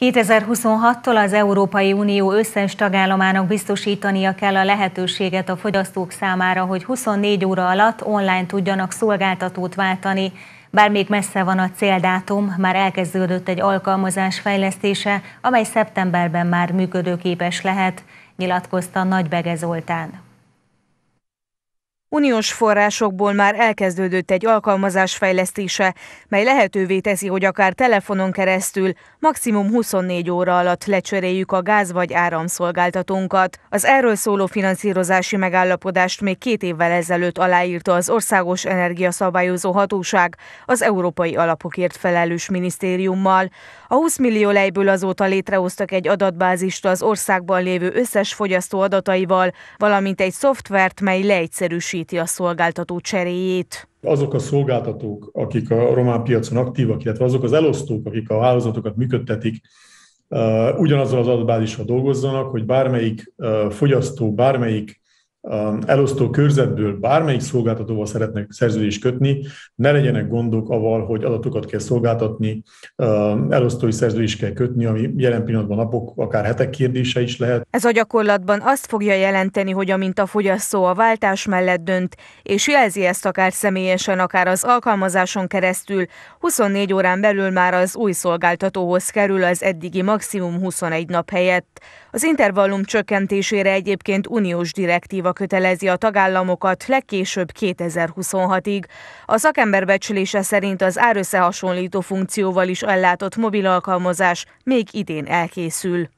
2026-tól az Európai Unió összes tagállamának biztosítania kell a lehetőséget a fogyasztók számára, hogy 24 óra alatt online tudjanak szolgáltatót váltani. Bár még messze van a céldátum, már elkezdődött egy alkalmazás fejlesztése, amely szeptemberben már működőképes lehet, nyilatkozta Nagy Bege Zoltán. Uniós forrásokból már elkezdődött egy alkalmazás fejlesztése, mely lehetővé teszi, hogy akár telefonon keresztül maximum 24 óra alatt lecseréljük a gáz vagy áramszolgáltatónkat. Az erről szóló finanszírozási megállapodást még két évvel ezelőtt aláírta az Országos Energiaszabályozó Hatóság az Európai Alapokért felelős minisztériummal. A 20 millió lejből azóta létrehoztak egy adatbázist az országban lévő összes fogyasztó adataival, valamint egy szoftvert, mely leegyszerűsít segíti a szolgáltató cseréjét. Azok a szolgáltatók, akik a román piacon aktívak, illetve azok az elosztók, akik a hálózatokat működtetik, ugyanazzal az adatbázissal dolgozzanak, hogy bármelyik fogyasztó, bármelyik elosztó körzetből bármelyik szolgáltatóval szeretnek szerződést kötni, ne legyenek gondok avval, hogy adatokat kell szolgáltatni, elosztói szerződést kell kötni, ami jelen pillanatban napok, akár hetek kérdése is lehet. Ez a gyakorlatban azt fogja jelenteni, hogy amint a fogyasztó a váltás mellett dönt, és jelzi ezt akár személyesen, akár az alkalmazáson keresztül, 24 órán belül már az új szolgáltatóhoz kerül az eddigi maximum 21 nap helyett. Az intervallum csökkentésére egyébként uniós direktíva kötelezi a tagállamokat legkésőbb 2026-ig. A szakember becslése szerint az árösszehasonlító funkcióval is ellátott mobil alkalmazás még idén elkészül.